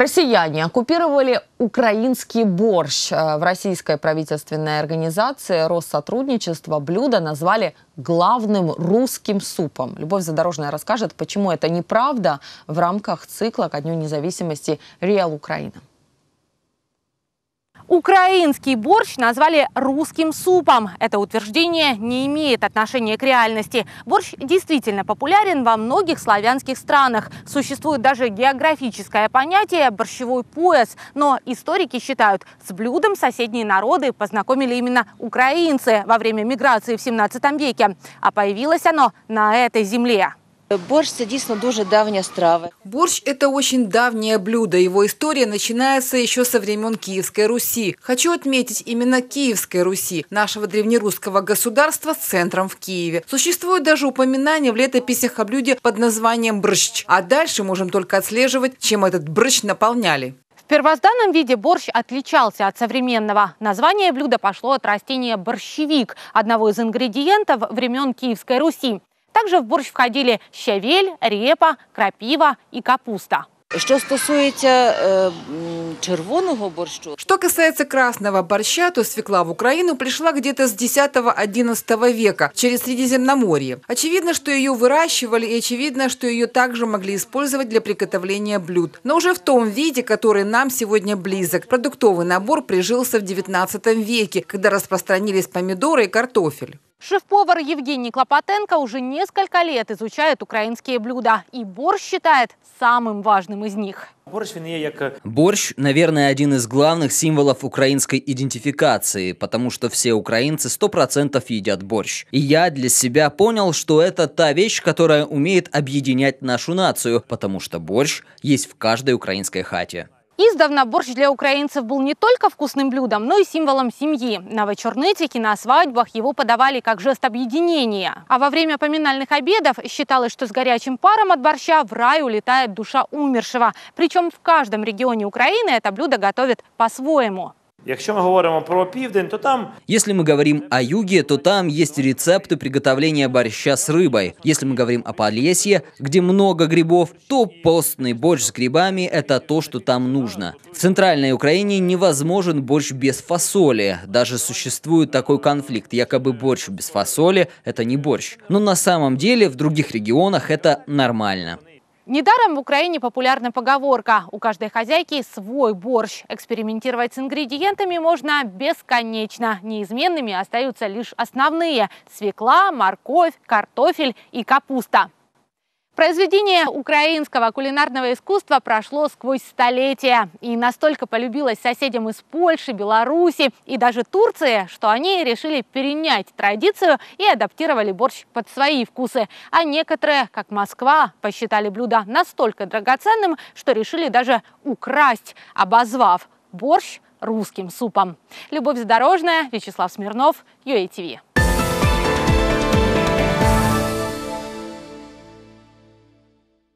Россияне оккупировали украинский борщ. Э, в российской правительственной организации Россотрудничество блюдо назвали главным русским супом. Любовь Задорожная расскажет, почему это неправда в рамках цикла ко Дню независимости «Реал Украина». Украинский борщ назвали русским супом. Это утверждение не имеет отношения к реальности. Борщ действительно популярен во многих славянских странах. Существует даже географическое понятие «борщевой пояс». Но историки считают, с блюдом соседние народы познакомили именно украинцы во время миграции в 17 веке. А появилось оно на этой земле. Борщ – це дійсно дуже давня страва. Борщ – это очень давнее блюдо. Его история начинается еще со времен Киевской Руси. Хочу отметить именно Киевской Руси, нашего древнерусского государства с центром в Киеве. Существует даже упоминание в летописях о блюде под названием борщ. А дальше можем только отслеживать, чем этот борщ наполняли. В первозданном виде борщ отличался от современного. Название блюда пошло от растения борщевик, одного из ингредиентов времен Киевской Руси. Также в борщ входили щавель, репа, крапива и капуста. Что стосується э, червоного борщу, Что касается красного борща, то свекла в Украину пришла где-то с 10-11 века через Средиземноморье. Очевидно, что ее выращивали и очевидно, что ее также могли использовать для приготовления блюд. Но уже в том виде, который нам сегодня близок. Продуктовый набор прижился в 19 веке, когда распространились помидоры и картофель. Шеф-повар Евгений Клопотенко уже несколько лет изучает украинские блюда. И борщ считает самым важным из них. Борщ, наверное, один из главных символов украинской идентификации, потому что все украинцы 100% едят борщ. И я для себя понял, что это та вещь, которая умеет объединять нашу нацию, потому что борщ есть в каждой украинской хате. Издавна борщ для украинцев был не только вкусным блюдом, но и символом семьи. На вечернытике, на свадьбах его подавали как жест объединения. А во время поминальных обедов считалось, что с горячим паром от борща в рай улетает душа умершего. Причем в каждом регионе Украины это блюдо готовят по-своему. Якщо ми говоримо про південь, то там... Если мы говорим о юге, то там есть рецепты приготовления борща с рыбой. Если мы говорим о Полесье, где много грибов, то постный борщ с грибами – это то, что там нужно. В центральной Украине невозможен борщ без фасоли. Даже существует такой конфликт, якобы борщ без фасоли – это не борщ. Но на самом деле в других регионах это нормально. Недаром в Украине популярна поговорка «У каждой хозяйки свой борщ». Экспериментировать с ингредиентами можно бесконечно. Неизменными остаются лишь основные – свекла, морковь, картофель и капуста. Произведение украинского кулинарного искусства прошло сквозь столетия и настолько полюбилось соседям из Польши, Беларуси и даже Турции, что они решили перенять традицию и адаптировали борщ под свои вкусы. А некоторые, как Москва, посчитали блюдо настолько драгоценным, что решили даже украсть, обозвав борщ русским супом. Любовь Задорожная, Вячеслав Смирнов, ЮАТВ.